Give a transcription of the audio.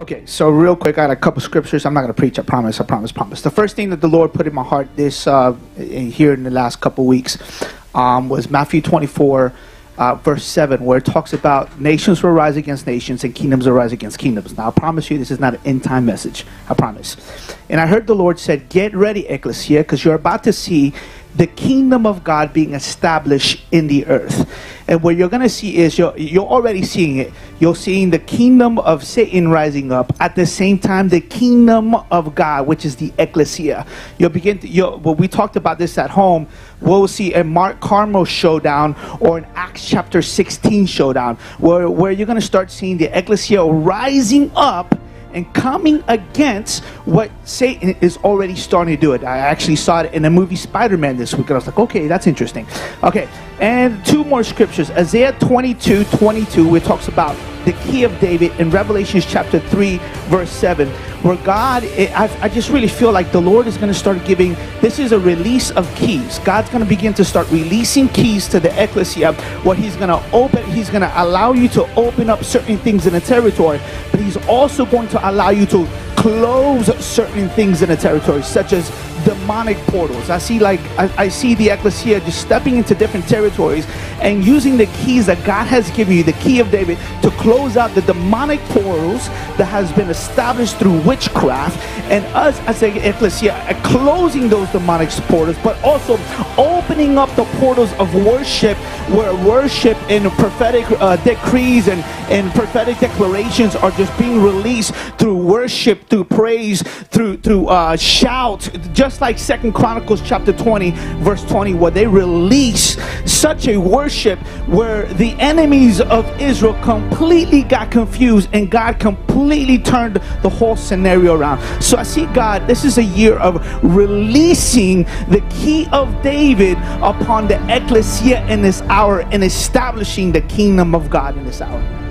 Okay, so real quick, I got a couple scriptures. I'm not going to preach. I promise. I promise. Promise. The first thing that the Lord put in my heart this uh, in, here in the last couple weeks um, was Matthew 24, uh, verse 7, where it talks about nations will rise against nations and kingdoms will rise against kingdoms. Now, I promise you, this is not an end time message. I promise. And I heard the Lord said, "Get ready, ecclesia, because you're about to see the kingdom of God being established in the earth. And what you're going to see is you're, you're already seeing it. You're seeing the kingdom of Satan rising up. At the same time, the kingdom of God, which is the ecclesia. You'll begin to, you'll, well, we talked about this at home. We'll see a Mount Carmel showdown or an Acts chapter 16 showdown where, where you're going to start seeing the ecclesia rising up and coming against what Satan is already starting to do it. I actually saw it in the movie Spider-Man this week, and I was like, okay, that's interesting. Okay, and two more scriptures. Isaiah 22, 22, where it talks about the key of David in Revelations chapter 3, verse 7, where God, I, I just really feel like the Lord is going to start giving, this is a release of keys. God's going to begin to start releasing keys to the ecclesia, what He's going to open, He's going to allow you to open up certain things in the territory, but He's also going to allow you to close certain things in the territory, such as demonic portals. I see like I, I, see the ecclesia just stepping into different territories and using the keys that God has given you, the key of David, to close out the demonic portals that has been established through witchcraft, and us as an ecclesia closing those demonic portals, but also opening up the portals of worship, where worship and prophetic uh, decrees and and prophetic declarations are just being released through worship, through praise, through through uh, shout, just just like Second Chronicles chapter 20, verse 20, where they release such a worship where the enemies of Israel completely got confused and God completely turned the whole scenario around. So I see God, this is a year of releasing the key of David upon the ecclesia in this hour and establishing the kingdom of God in this hour.